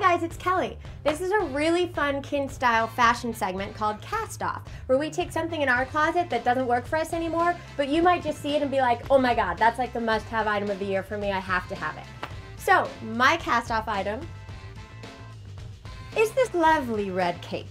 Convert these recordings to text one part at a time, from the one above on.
Guys, it's Kelly. This is a really fun kin style fashion segment called Cast Off, where we take something in our closet that doesn't work for us anymore, but you might just see it and be like, oh my god, that's like the must have item of the year for me, I have to have it. So, my cast off item is this lovely red cape.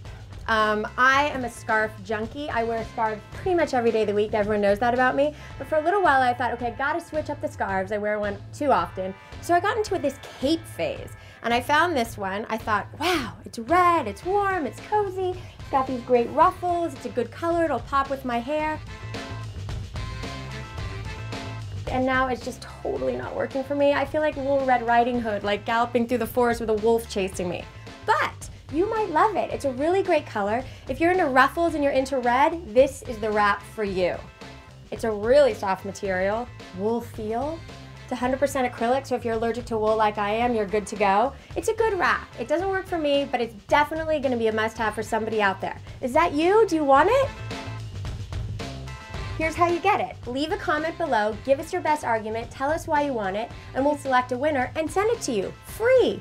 Um, I am a scarf junkie. I wear scarves pretty much every day of the week. Everyone knows that about me. But for a little while, I thought, okay, I gotta switch up the scarves. I wear one too often. So I got into this cape phase. And I found this one. I thought, wow, it's red, it's warm, it's cozy. It's got these great ruffles. It's a good color. It'll pop with my hair. And now it's just totally not working for me. I feel like Little Red Riding Hood, like galloping through the forest with a wolf chasing me. But you might love it. It's a really great color. If you're into ruffles and you're into red, this is the wrap for you. It's a really soft material, wool feel. It's 100% acrylic, so if you're allergic to wool like I am, you're good to go. It's a good wrap. It doesn't work for me, but it's definitely gonna be a must-have for somebody out there. Is that you? Do you want it? Here's how you get it. Leave a comment below, give us your best argument, tell us why you want it, and we'll select a winner and send it to you, free.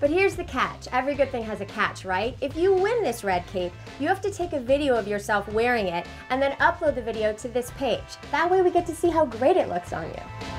But here's the catch. Every good thing has a catch, right? If you win this red cape, you have to take a video of yourself wearing it and then upload the video to this page. That way we get to see how great it looks on you.